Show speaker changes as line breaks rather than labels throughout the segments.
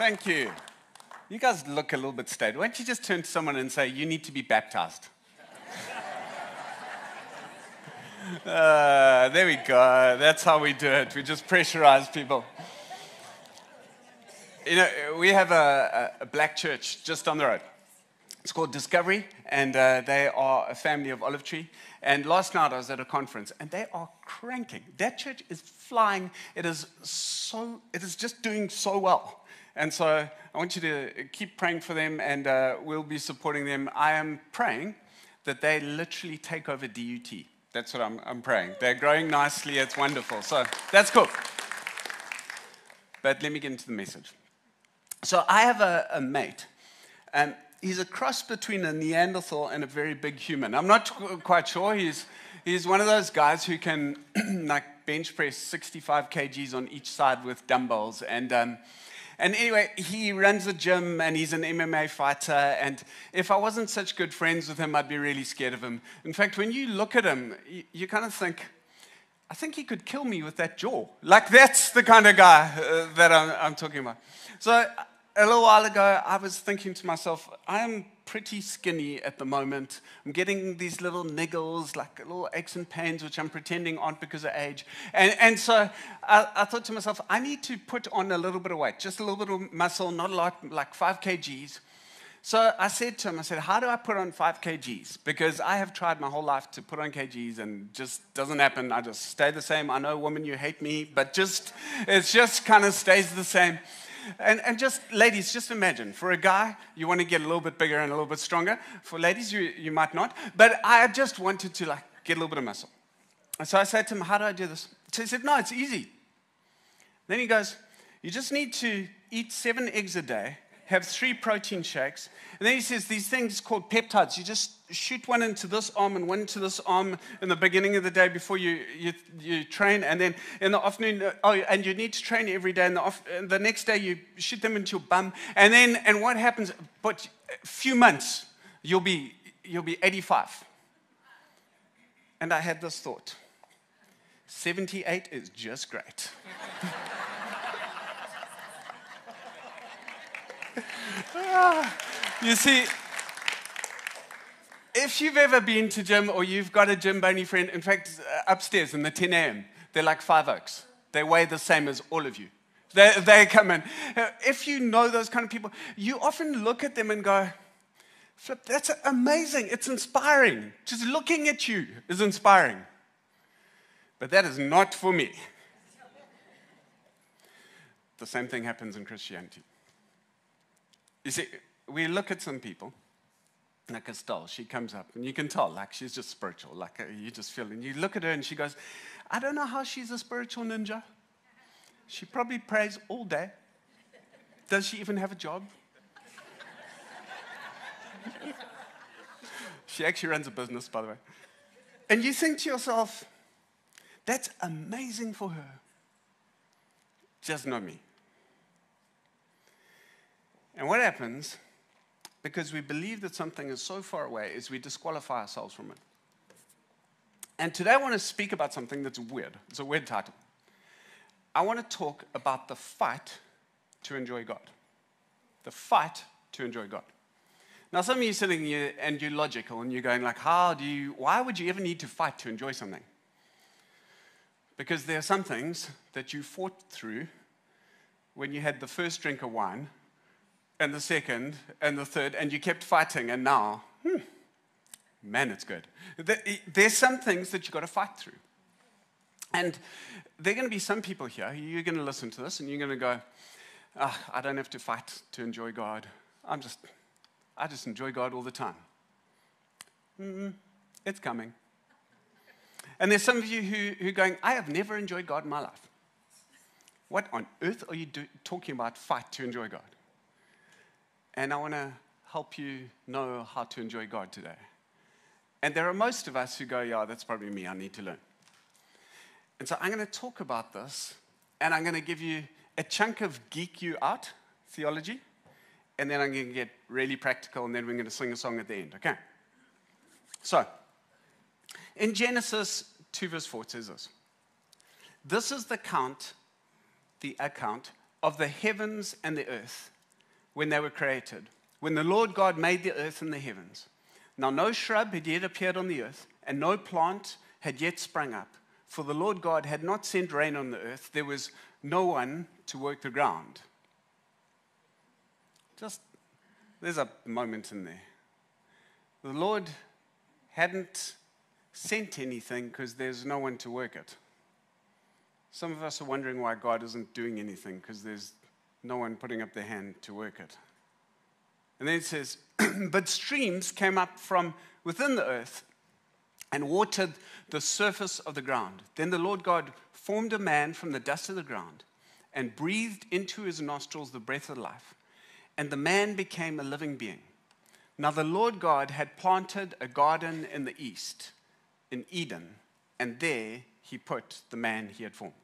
Thank you. You guys look a little bit staid. Why don't you just turn to someone and say, You need to be baptized? uh, there we go. That's how we do it. We just pressurize people. You know, we have a, a, black church just on the road. It's called Discovery, and uh, they are a family of olive tree. And last night I was at a conference, and they are cranking. That church is flying. It is so. It is just doing so well. And so I want you to keep praying for them, and uh, we'll be supporting them. I am praying that they literally take over DUT. That's what I'm, I'm praying. They're growing nicely. It's wonderful. So that's cool. But let me get into the message. So I have a, a mate, and he's a cross between a Neanderthal and a very big human. I'm not quite sure. He's, he's one of those guys who can like bench press 65 kgs on each side with dumbbells. And, um, and anyway, he runs a gym and he's an MMA fighter. And if I wasn't such good friends with him, I'd be really scared of him. In fact, when you look at him, you, you kind of think, I think he could kill me with that jaw. Like, that's the kind of guy uh, that I'm, I'm talking about. So a little while ago, I was thinking to myself, I am pretty skinny at the moment. I'm getting these little niggles, like little aches and pains, which I'm pretending aren't because of age. And, and so I, I, thought to myself, I need to put on a little bit of weight, just a little bit of muscle, not a lot, like five kgs. So I said to him, I said, How do I put on five kgs? Because I have tried my whole life to put on kgs and just doesn't happen. I just stay the same. I know, woman, you hate me, but just, it just kind of stays the same. And, and just, ladies, just imagine for a guy, you want to get a little bit bigger and a little bit stronger. For ladies, you, you might not. But I just wanted to like get a little bit of muscle. And so I said to him, How do I do this? So he said, No, it's easy. Then he goes, You just need to eat seven eggs a day have three protein shakes. And then he says these things called peptides. You just shoot one into this arm and one into this arm in the beginning of the day before you, you, you train. And then in the afternoon, uh, oh, and you need to train every day. And the, off, and the next day, you shoot them into your bum. And then, and what happens? But a few months, you'll be, you'll be 85. And I had this thought 78 is just great. you see, if you've ever been to gym or you've got a gym bunny friend, in fact, uh, upstairs in the 10 a.m., they're like five oaks. They weigh the same as all of you. They, they come in. If you know those kind of people, you often look at them and go, Flip, that's amazing. It's inspiring. Just looking at you is inspiring. But that is not for me. The same thing happens in Christianity. You see, we look at some people, like Estelle, she comes up, and you can tell, like, she's just spiritual. Like, uh, you just feel, and you look at her, and she goes, I don't know how she's a spiritual ninja. She probably prays all day. Does she even have a job? she actually runs a business, by the way. And you think to yourself, that's amazing for her. Just not me. And what happens, because we believe that something is so far away, is we disqualify ourselves from it. And today I want to speak about something that's weird. It's a weird title. I want to talk about the fight to enjoy God. The fight to enjoy God. Now, some of you sitting here and you're logical and you're going like, how do you, why would you ever need to fight to enjoy something? Because there are some things that you fought through when you had the first drink of wine and the second and the third, and you kept fighting, and now, hmm, man, it's good. There's some things that you've got to fight through. And there are going to be some people here, you're going to listen to this, and you're going to go, oh, I don't have to fight to enjoy God. I'm just, I just enjoy God all the time. mm it's coming. And there's some of you who, who are going, I have never enjoyed God in my life. What on earth are you do, talking about fight to enjoy God? And I want to help you know how to enjoy God today. And there are most of us who go, Yeah, that's probably me, I need to learn. And so I'm going to talk about this, and I'm going to give you a chunk of geek you out theology, and then I'm going to get really practical, and then we're going to sing a song at the end, okay? So, in Genesis 2, verse 4, it says this This is the count, the account of the heavens and the earth when they were created, when the Lord God made the earth and the heavens. Now, no shrub had yet appeared on the earth, and no plant had yet sprung up, for the Lord God had not sent rain on the earth. There was no one to work the ground. Just, there's a moment in there. The Lord hadn't sent anything because there's no one to work it. Some of us are wondering why God isn't doing anything because there's no one putting up their hand to work it. And then it says, But streams came up from within the earth and watered the surface of the ground. Then the Lord God formed a man from the dust of the ground and breathed into his nostrils the breath of life, and the man became a living being. Now the Lord God had planted a garden in the east, in Eden, and there he put the man he had formed.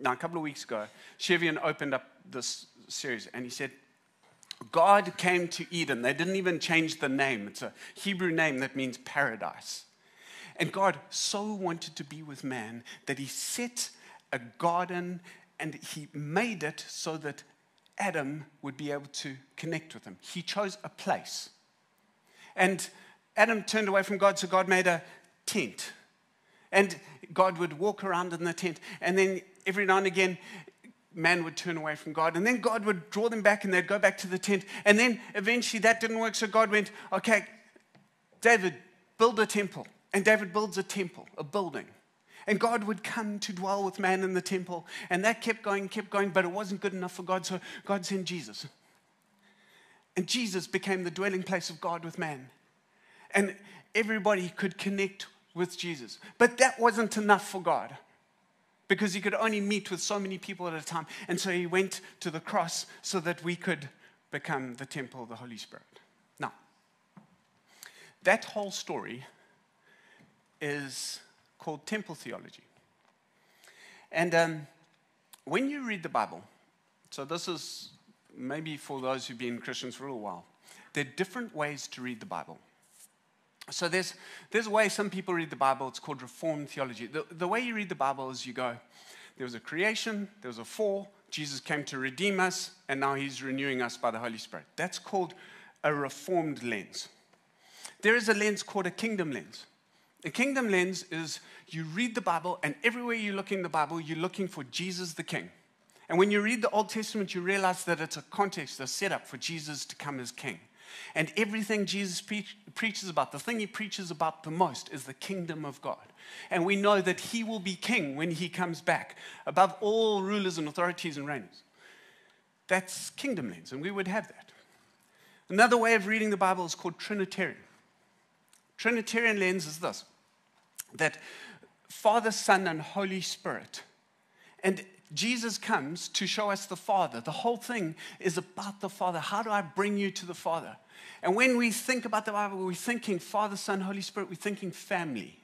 Now, a couple of weeks ago, Chevian opened up this series and he said, God came to Eden. They didn't even change the name. It's a Hebrew name that means paradise. And God so wanted to be with man that he set a garden and he made it so that Adam would be able to connect with him. He chose a place. And Adam turned away from God, so God made a tent. And God would walk around in the tent. And then every now and again, man would turn away from God. And then God would draw them back and they'd go back to the tent. And then eventually that didn't work. So God went, okay, David, build a temple. And David builds a temple, a building. And God would come to dwell with man in the temple. And that kept going, kept going, but it wasn't good enough for God. So God sent Jesus. And Jesus became the dwelling place of God with man. And everybody could connect with Jesus. But that wasn't enough for God because he could only meet with so many people at a time. And so he went to the cross so that we could become the temple of the Holy Spirit. Now, that whole story is called temple theology. And um, when you read the Bible, so this is maybe for those who've been Christians for a little while, there are different ways to read the Bible. So there's, there's a way some people read the Bible, it's called Reformed theology. The, the way you read the Bible is you go, there was a creation, there was a fall, Jesus came to redeem us, and now he's renewing us by the Holy Spirit. That's called a Reformed lens. There is a lens called a kingdom lens. A kingdom lens is you read the Bible, and everywhere you look in the Bible, you're looking for Jesus the King. And when you read the Old Testament, you realize that it's a context, a setup for Jesus to come as King. And everything Jesus preach, preaches about, the thing he preaches about the most, is the kingdom of God. And we know that he will be king when he comes back, above all rulers and authorities and reigners. That's kingdom lens, and we would have that. Another way of reading the Bible is called Trinitarian. Trinitarian lens is this that Father, Son, and Holy Spirit. And Jesus comes to show us the Father. The whole thing is about the Father. How do I bring you to the Father? And when we think about the Bible, we're thinking Father, Son, Holy Spirit, we're thinking family.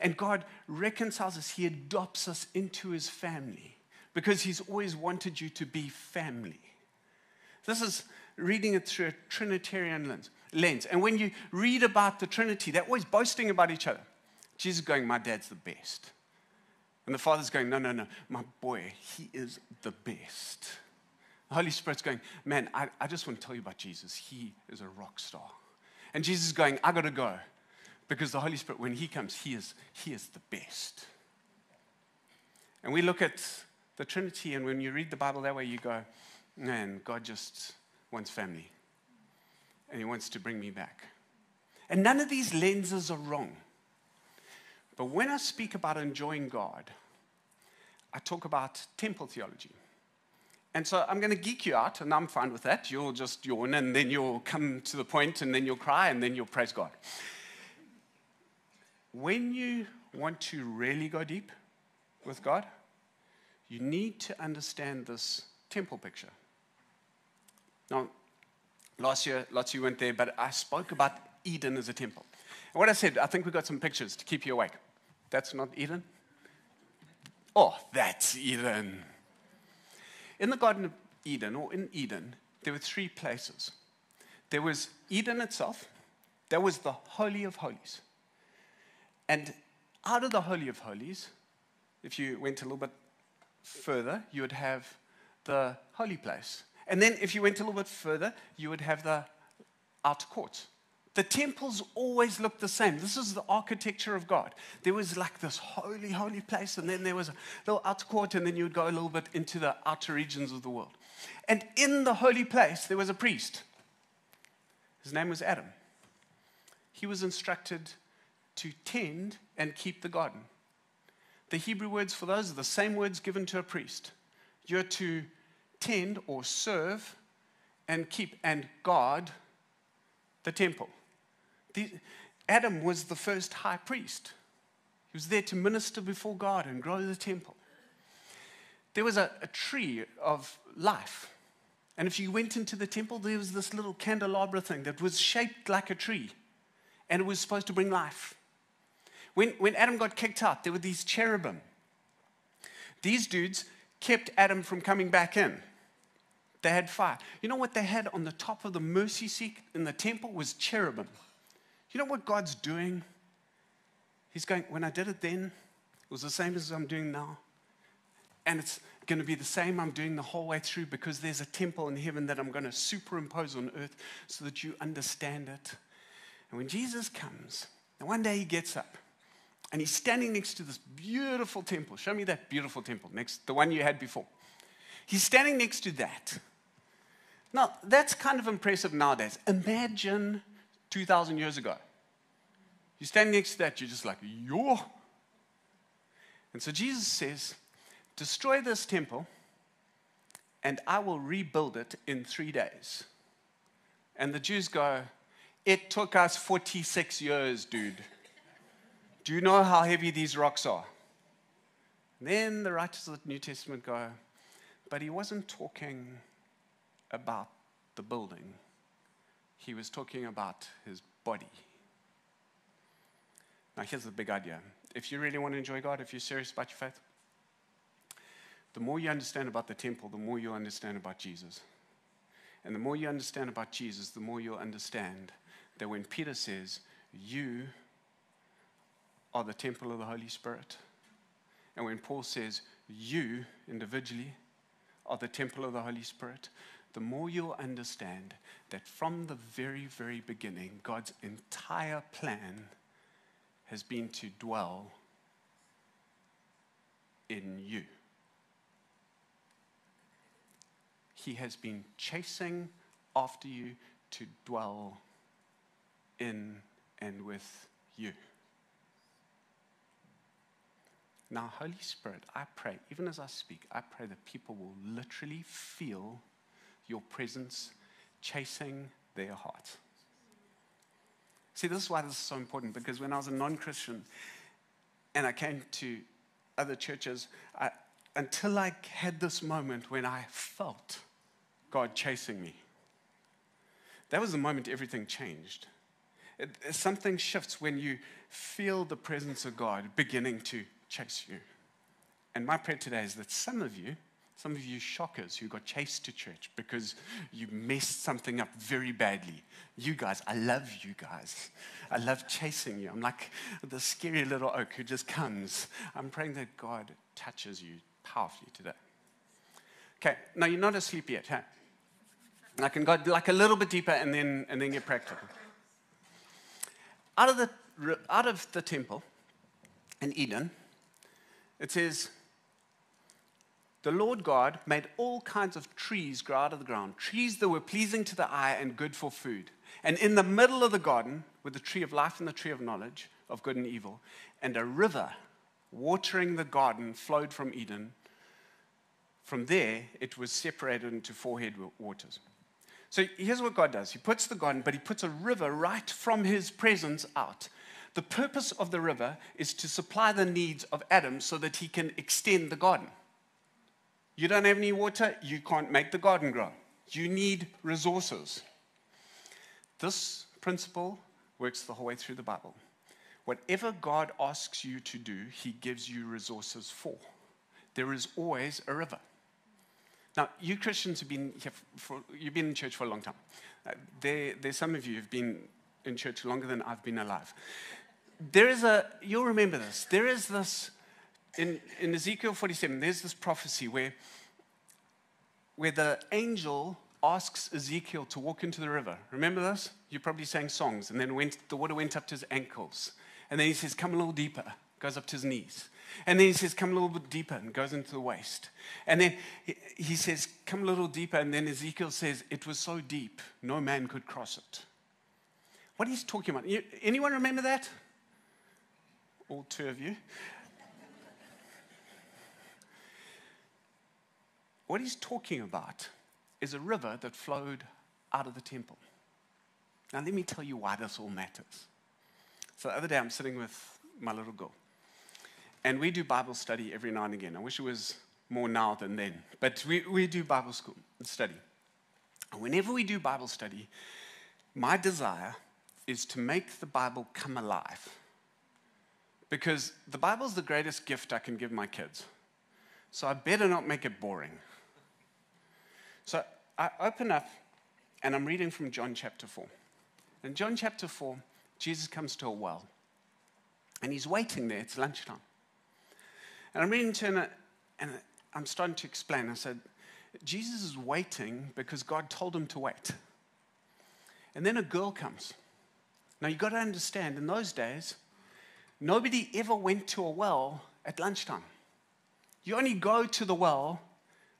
And God reconciles us, He adopts us into His family because He's always wanted you to be family. This is reading it through a Trinitarian lens. lens. And when you read about the Trinity, they're always boasting about each other. Jesus going, My dad's the best. And the Father's going, No, no, no, my boy, he is the best. The Holy Spirit's going, Man, I, I just want to tell you about Jesus. He is a rock star. And Jesus is going, I got to go. Because the Holy Spirit, when He comes, He is, he is the best. And we look at the Trinity, and when you read the Bible that way, you go, Man, God just wants family. And He wants to bring me back. And none of these lenses are wrong. But when I speak about enjoying God, I talk about temple theology. And so I'm going to geek you out, and I'm fine with that. You'll just yawn, and then you'll come to the point, and then you'll cry, and then you'll praise God. When you want to really go deep with God, you need to understand this temple picture. Now, last year, lots of you went there, but I spoke about Eden as a temple. And what I said, I think we got some pictures to keep you awake. That's not Eden? Oh, that's Eden. In the Garden of Eden, or in Eden, there were three places. There was Eden itself, there was the Holy of Holies. And out of the Holy of Holies, if you went a little bit further, you would have the holy place. And then if you went a little bit further, you would have the outer courts. The temples always looked the same. This is the architecture of God. There was like this holy, holy place, and then there was a little outer court, and then you would go a little bit into the outer regions of the world. And in the holy place, there was a priest. His name was Adam. He was instructed to tend and keep the garden. The Hebrew words for those are the same words given to a priest. You're to tend or serve and keep and guard the temple. The, Adam was the first high priest. He was there to minister before God and grow the temple. There was a, a tree of life. And if you went into the temple, there was this little candelabra thing that was shaped like a tree. And it was supposed to bring life. When, when Adam got kicked out, there were these cherubim. These dudes kept Adam from coming back in. They had fire. You know what they had on the top of the mercy seat in the temple was cherubim. You know what God's doing? He's going, when I did it then, it was the same as I'm doing now. And it's going to be the same I'm doing the whole way through because there's a temple in heaven that I'm going to superimpose on earth so that you understand it. And when Jesus comes, and one day he gets up and he's standing next to this beautiful temple. Show me that beautiful temple, next the one you had before. He's standing next to that. Now, that's kind of impressive nowadays. Imagine 2,000 years ago. You stand next to that, you're just like, yo. And so Jesus says, Destroy this temple, and I will rebuild it in three days. And the Jews go, It took us 46 years, dude. Do you know how heavy these rocks are? And then the writers of the New Testament go, But he wasn't talking about the building, he was talking about his body. Now, here's the big idea. If you really want to enjoy God, if you're serious about your faith, the more you understand about the temple, the more you'll understand about Jesus. And the more you understand about Jesus, the more you'll understand that when Peter says, You are the temple of the Holy Spirit, and when Paul says, You individually are the temple of the Holy Spirit, the more you'll understand that from the very, very beginning, God's entire plan has been to dwell in you. He has been chasing after you to dwell in and with you. Now, Holy Spirit, I pray, even as I speak, I pray that people will literally feel your presence chasing their hearts. See, this is why this is so important because when I was a non Christian and I came to other churches, I, until I had this moment when I felt God chasing me. That was the moment everything changed. It, something shifts when you feel the presence of God beginning to chase you. And my prayer today is that some of you, some of you shockers who got chased to church because you messed something up very badly. You guys, I love you guys. I love chasing you. I'm like the scary little oak who just comes. I'm praying that God touches you powerfully today. Okay, now you're not asleep yet, huh? I can go like a little bit deeper and then, and then get practical. Out of, the, out of the temple in Eden, it says, the Lord God made all kinds of trees grow out of the ground, trees that were pleasing to the eye and good for food. And in the middle of the garden were the tree of life and the tree of knowledge of good and evil. And a river watering the garden flowed from Eden. From there, it was separated into four headwaters. So here's what God does He puts the garden, but He puts a river right from His presence out. The purpose of the river is to supply the needs of Adam so that he can extend the garden. You don't have any water, you can't make the garden grow. You need resources. This principle works the whole way through the Bible. Whatever God asks you to do, He gives you resources for. There is always a river. Now, you Christians have been here for, you've been in church for a long time. Uh, there, there's some of you who've been in church longer than I've been alive. There is a, you'll remember this, there is this, in, in Ezekiel 47, there's this prophecy where where the angel asks Ezekiel to walk into the river. Remember this? You probably sang songs, and then went, the water went up to his ankles. And then he says, Come a little deeper, goes up to his knees. And then he says, Come a little bit deeper, and goes into the waist. And then he says, Come a little deeper. And then Ezekiel says, It was so deep, no man could cross it. What he's talking about. Anyone remember that? All two of you. What he's talking about is a river that flowed out of the temple. Now, let me tell you why this all matters. So, the other day, I'm sitting with my little girl, and we do Bible study every now and again. I wish it was more now than then, but we, we do Bible school study. And whenever we do Bible study, my desire is to make the Bible come alive. Because the Bible is the greatest gift I can give my kids. So I better not make it boring. So I open up and I'm reading from John chapter 4. In John chapter 4, Jesus comes to a well and he's waiting there. It's lunchtime. And I'm reading to him and I'm starting to explain. I said, Jesus is waiting because God told him to wait. And then a girl comes. Now you've got to understand, in those days, nobody ever went to a well at lunchtime. You only go to the well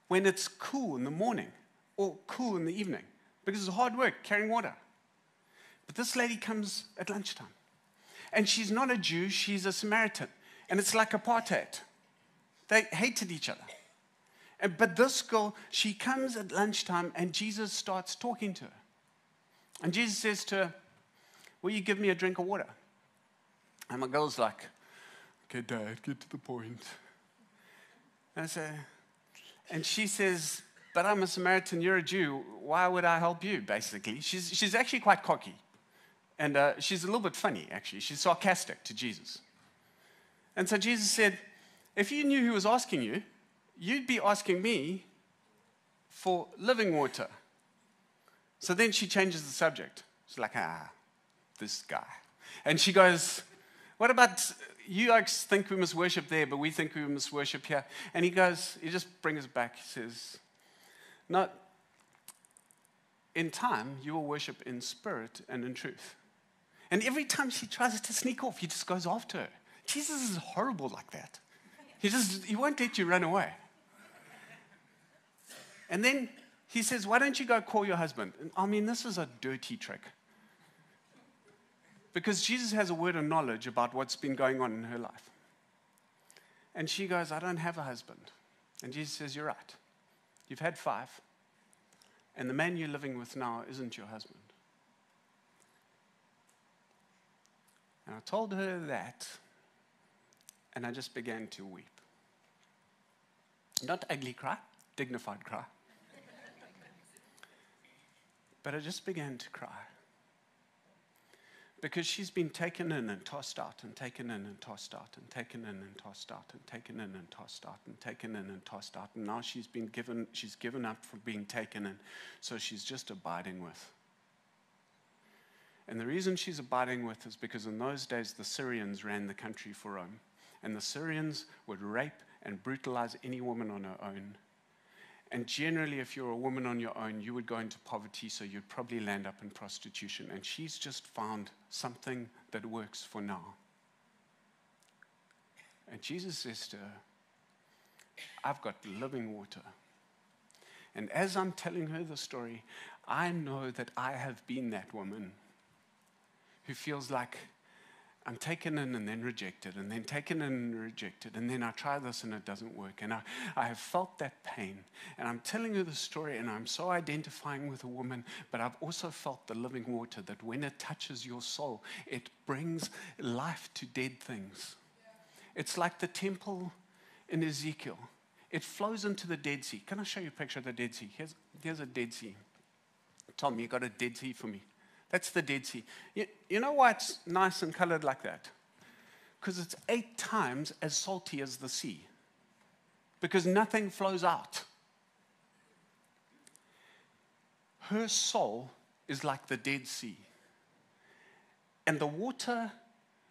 when it's cool in the morning or cool in the evening because it's hard work carrying water. But this lady comes at lunchtime. And she's not a Jew, she's a Samaritan. And it's like apartheid. They hated each other. And, but this girl, she comes at lunchtime and Jesus starts talking to her. And Jesus says to her, Will you give me a drink of water? And my girl's like, Okay, dad, get to the point. And I say, and she says, But I'm a Samaritan, you're a Jew. Why would I help you, basically? She's, she's actually quite cocky. And uh, she's a little bit funny, actually. She's sarcastic to Jesus. And so Jesus said, If you knew who was asking you, you'd be asking me for living water. So then she changes the subject. She's like, Ah, this guy. And she goes, What about you guys think we must worship there, but we think we must worship here. And he goes, he just brings us back. He says, No, in time, you will worship in spirit and in truth. And every time she tries to sneak off, he just goes after her. Jesus is horrible like that. He just, he won't let you run away. And then he says, Why don't you go call your husband? I mean, this is a dirty trick. Because Jesus has a word of knowledge about what's been going on in her life. And she goes, I don't have a husband. And Jesus says, You're right. You've had five. And the man you're living with now isn't your husband. And I told her that, and I just began to weep. Not ugly cry, dignified cry. but I just began to cry because she's been taken in and tossed out and taken in and tossed out and taken in and tossed out and taken in and tossed out and taken in and tossed out. And now she's been given she's given up for being taken in. So she's just abiding with. And the reason she's abiding with is because in those days the Syrians ran the country for Rome. And the Syrians would rape and brutalize any woman on her own and generally, if you're a woman on your own, you would go into poverty, so you'd probably land up in prostitution. And she's just found something that works for now. And Jesus says to her, I've got living water. And as I'm telling her the story, I know that I have been that woman who feels like I'm taken in and then rejected, and then taken in and rejected, and then I try this and it doesn't work. And I, I have felt that pain. And I'm telling you the story, and I'm so identifying with a woman, but I've also felt the living water that when it touches your soul, it brings life to dead things. It's like the temple in Ezekiel, it flows into the Dead Sea. Can I show you a picture of the Dead Sea? Here's, here's a Dead Sea. Tom, you got a Dead Sea for me. That's the Dead Sea. You, you know why it's nice and colored like that? Because it's eight times as salty as the sea. Because nothing flows out. Her soul is like the Dead Sea. And the water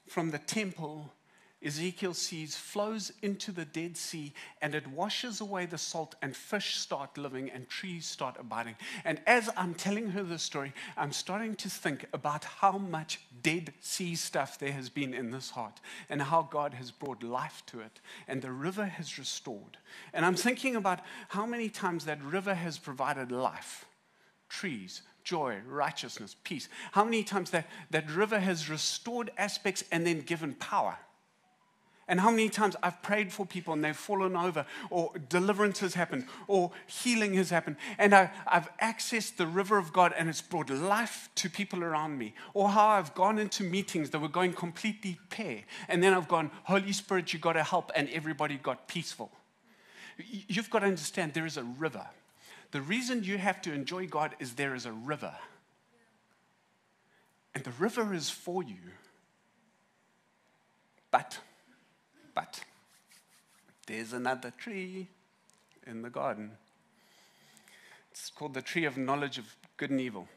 from the temple Ezekiel sees flows into the Dead Sea and it washes away the salt, and fish start living and trees start abiding. And as I'm telling her the story, I'm starting to think about how much Dead Sea stuff there has been in this heart and how God has brought life to it and the river has restored. And I'm thinking about how many times that river has provided life, trees, joy, righteousness, peace. How many times that, that river has restored aspects and then given power. And how many times I've prayed for people and they've fallen over, or deliverance has happened, or healing has happened, and I, have accessed the river of God and it's brought life to people around me. Or how I've gone into meetings that were going completely pear, and then I've gone, Holy Spirit, you got to help, and everybody got peaceful. You've got to understand there is a river. The reason you have to enjoy God is there is a river. And the river is for you. But but there's another tree in the garden. It's called the tree of knowledge of good and evil.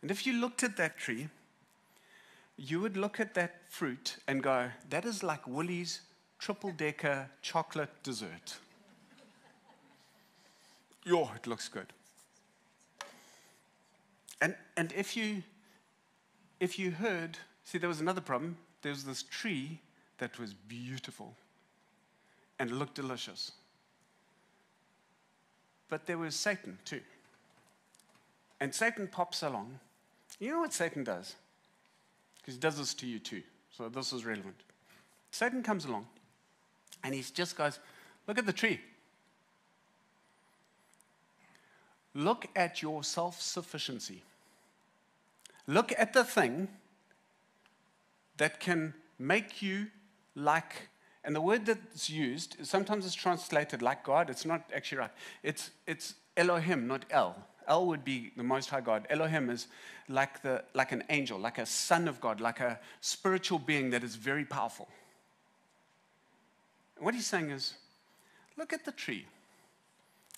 And if you looked at that tree, you would look at that fruit and go, that is like Woolies triple decker chocolate dessert. Yo, it looks good. And, and if you if you heard, see, there was another problem. There was this tree that was beautiful and looked delicious. But there was Satan too. And Satan pops along. You know what Satan does? Because he does this to you too. So this is relevant. Satan comes along and he just goes, Look at the tree. Look at your self sufficiency. Look at the thing that can make you like, and the word that's used, sometimes it's translated like God. It's not actually right. It's, it's Elohim, not El. El would be the Most High God. Elohim is like, the, like an angel, like a son of God, like a spiritual being that is very powerful. What he's saying is, look at the tree.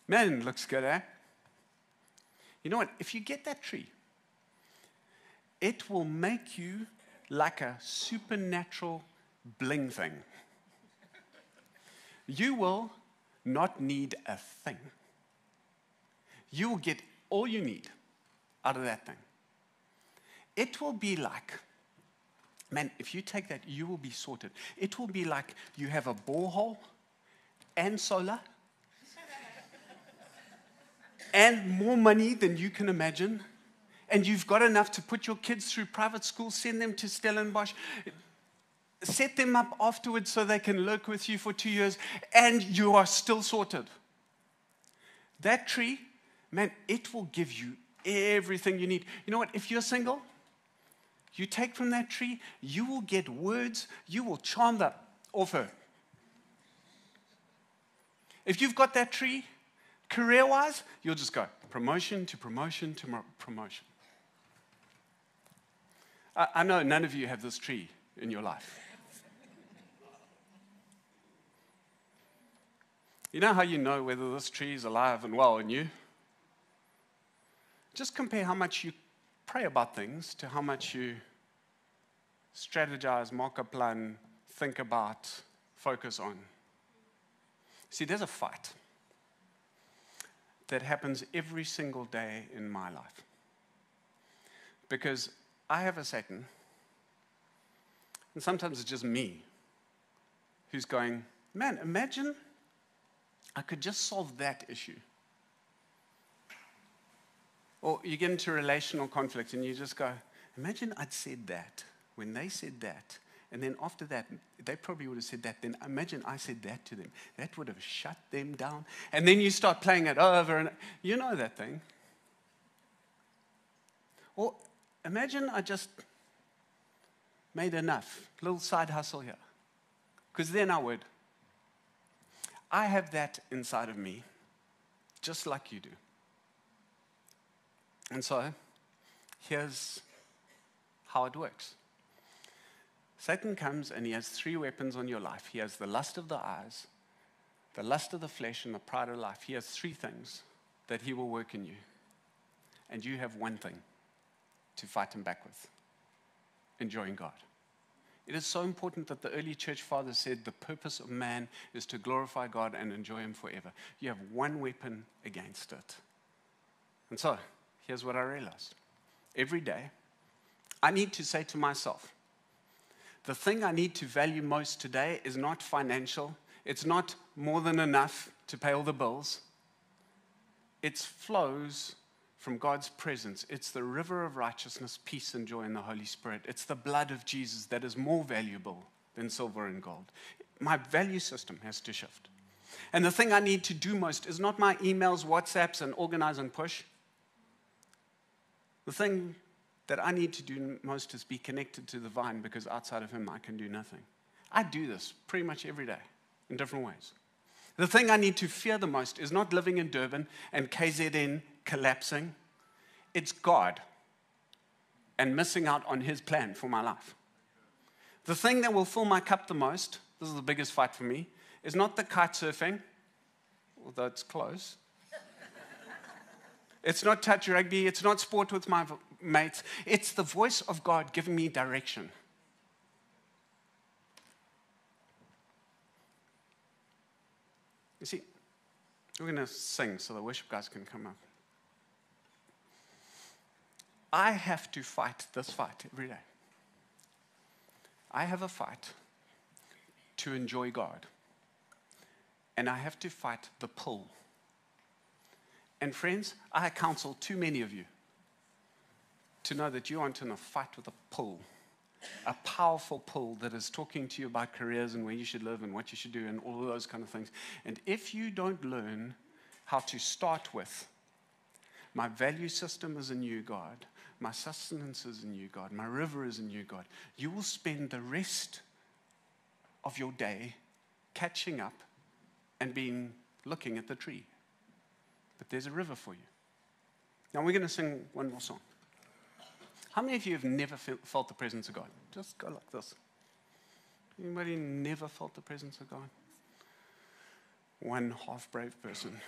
Man, looks good, eh? You know what? If you get that tree, it will make you like a supernatural bling thing. You will not need a thing. You will get all you need out of that thing. It will be like, man, if you take that, you will be sorted. It will be like you have a borehole and solar and more money than you can imagine. And you've got enough to put your kids through private school, send them to Stellenbosch, set them up afterwards so they can lurk with you for two years, and you are still sorted. That tree, man, it will give you everything you need. You know what? If you're single, you take from that tree, you will get words, you will charm that off her. If you've got that tree, career wise, you'll just go promotion to promotion to promotion. I, I know none of you have this tree in your life. You know how you know whether this tree is alive and well in you? Just compare how much you pray about things to how much you strategize, mark a plan, think about, focus on. See, there's a fight that happens every single day in my life. Because I have a Satan, and sometimes it's just me who's going, man, imagine I could just solve that issue. Or you get into relational conflict and you just go, imagine I'd said that when they said that. And then after that, they probably would have said that. Then imagine I said that to them. That would have shut them down. And then you start playing it over, and you know that thing. Or imagine I just made enough, little side hustle here. Because then I would. I have that inside of me, just like you do. And so, here's how it works Satan comes and he has three weapons on your life he has the lust of the eyes, the lust of the flesh, and the pride of life. He has three things that he will work in you. And you have one thing to fight him back with enjoying God. It is so important that the early church fathers said the purpose of man is to glorify God and enjoy Him forever. You have one weapon against it. And so, here's what I realized every day, I need to say to myself, the thing I need to value most today is not financial, it's not more than enough to pay all the bills. It flows from God's presence. It's the river of righteousness, peace, and joy in the Holy Spirit. It's the blood of Jesus that is more valuable than silver and gold. My value system has to shift. And the thing I need to do most is not my emails, WhatsApps, and organize and push. The thing that I need to do most is be connected to the vine because outside of Him I can do nothing. I do this pretty much every day in different ways. The thing I need to fear the most is not living in Durban and KZN collapsing, it's God and missing out on His plan for my life. The thing that will fill my cup the most, this is the biggest fight for me, is not the kite surfing, although it's close. it's not touch rugby, it's not sport with my mates, it's the voice of God giving me direction. You see, we're going to sing so the worship guys can come up. I have to fight this fight every day. I have a fight to enjoy God. And I have to fight the pull. And friends, I counsel too many of you to know that you aren't in a fight with a pull, a powerful pull that is talking to you about careers and where you should live and what you should do and all of those kind of things. And if you don't learn how to start with, my value system is in you, God, my sustenance is in you, God. My river is in you, God. You will spend the rest of your day catching up and being looking at the tree. But there's a river for you. Now we're going to sing one more song. How many of you have never felt the presence of God? Just go like this. Anybody never felt the presence of God? One half brave person.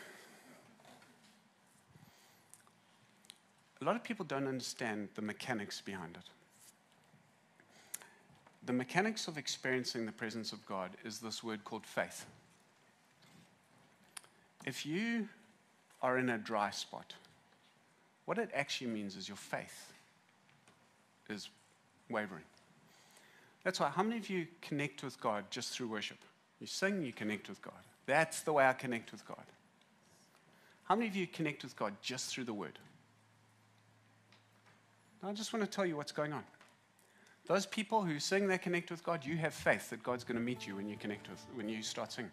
A lot of people don't understand the mechanics behind it. The mechanics of experiencing the presence of God is this word called faith. If you are in a dry spot, what it actually means is your faith is wavering. That's why, how many of you connect with God just through worship? You sing, you connect with God. That's the way I connect with God. How many of you connect with God just through the Word? I just want to tell you what's going on. Those people who sing they connect with God, you have faith that God's going to meet you when you connect with when you start singing.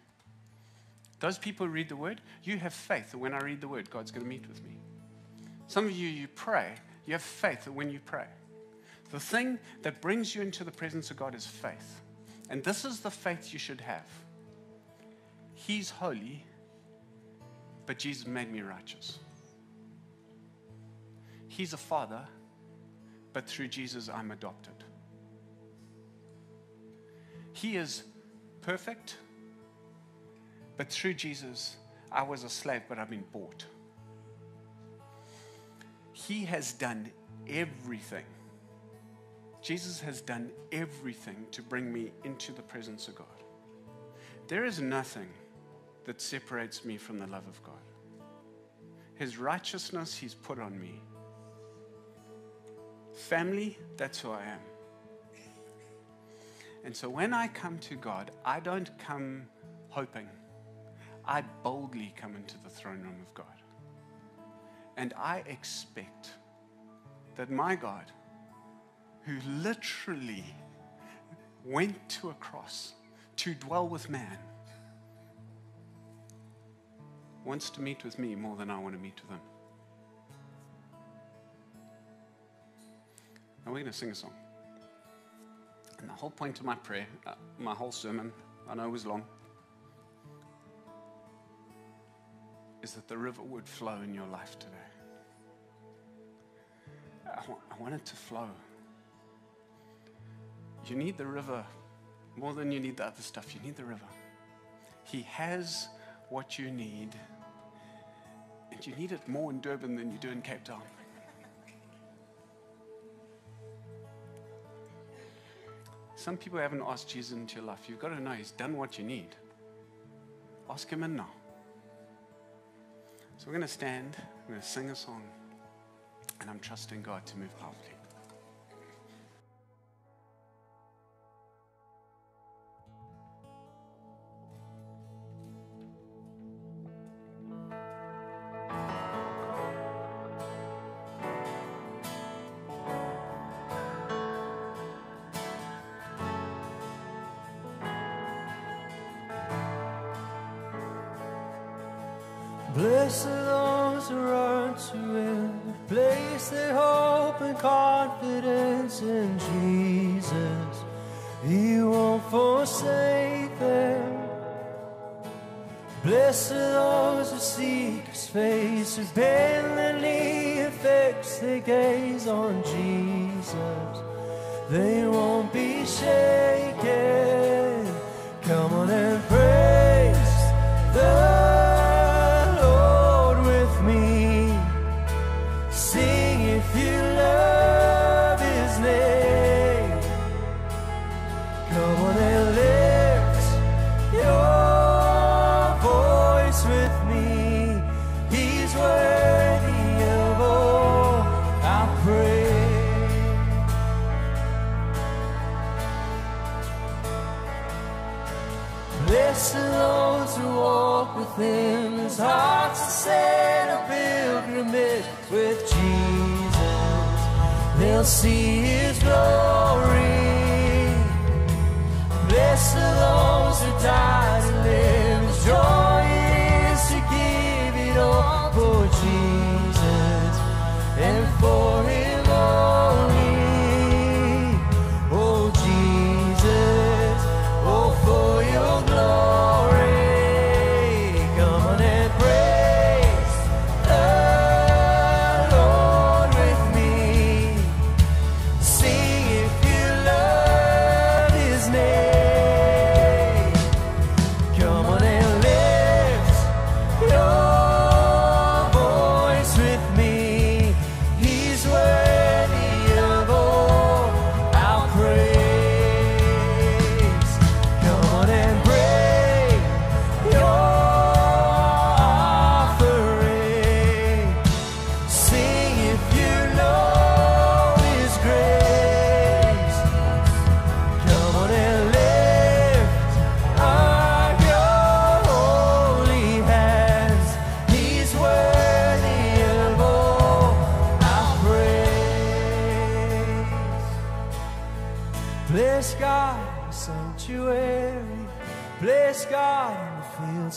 Those people who read the word, you have faith that when I read the word, God's going to meet with me. Some of you, you pray, you have faith that when you pray. The thing that brings you into the presence of God is faith. And this is the faith you should have. He's holy, but Jesus made me righteous. He's a father, but through Jesus, I'm adopted. He is perfect, but through Jesus, I was a slave, but I've been bought. He has done everything. Jesus has done everything to bring me into the presence of God. There is nothing that separates me from the love of God. His righteousness He's put on me. Family, that's who I am. And so when I come to God, I don't come hoping. I boldly come into the throne room of God. And I expect that my God, who literally went to a cross to dwell with man, wants to meet with me more than I want to meet with him. And we're going to sing a song. And the whole point of my prayer, uh, my whole sermon, I know it was long, is that the river would flow in your life today. I want, I want it to flow. You need the river more than you need the other stuff. You need the river. He has what you need, and you need it more in Durban than you do in Cape Town. Some people haven't asked Jesus into your life. You've got to know He's done what you need. Ask Him in now. So we're going to stand, we're going to sing a song, and I'm trusting God to move powerfully.
Blessed those who run to Him, place their hope and confidence in Jesus. He won't forsake them. Blessed those who seek His face, who bend their knee and fix their gaze on Jesus. They won't be shaken. Whose hearts are set a pilgrimage with Jesus. They'll see His glory. Blessed are those who die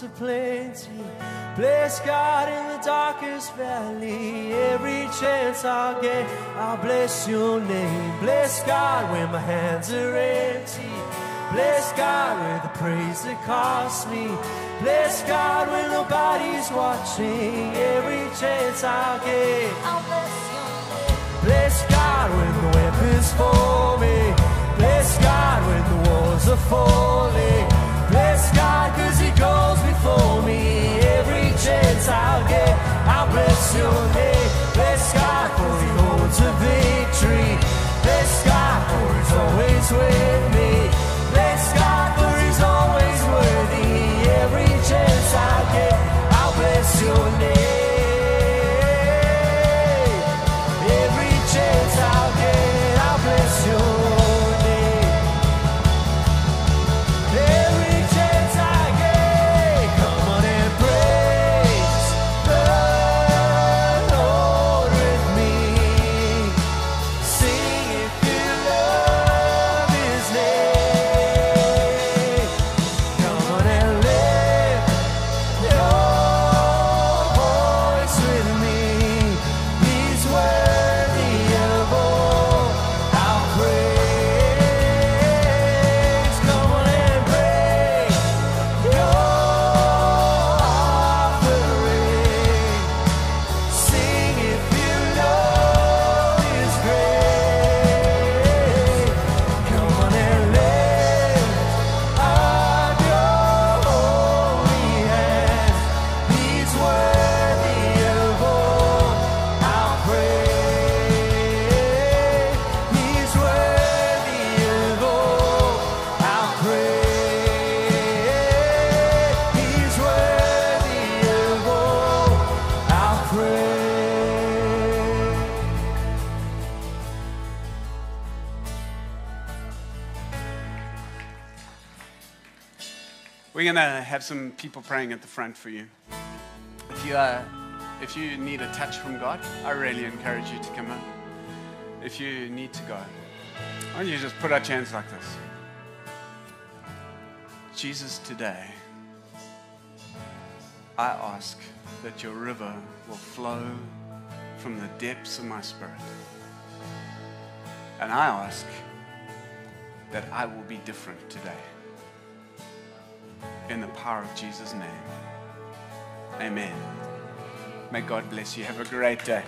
of plenty. Bless God in the darkest valley. Every chance I'll get, I'll bless your name. Bless God when my hands are empty. Bless God with the praise that costs me. Bless God when nobody's watching. Every chance I'll get.
I'll bless your name.
Bless God when the weapons for me. Bless God when the walls are falling. Goes before me. Every chance I'll get, I'll bless your name. Bless God for He holds a victory. Bless God for He's always with me.
Going to have some people praying at the front for you. If you, uh, if you need a touch from God, I really encourage you to come up. If you need to go, why don't you just put out your hands like this? Jesus, today, I ask that your river will flow from the depths of my spirit. And I ask that I will be different today. In the power of Jesus' name. Amen. May God bless you. Have a great day.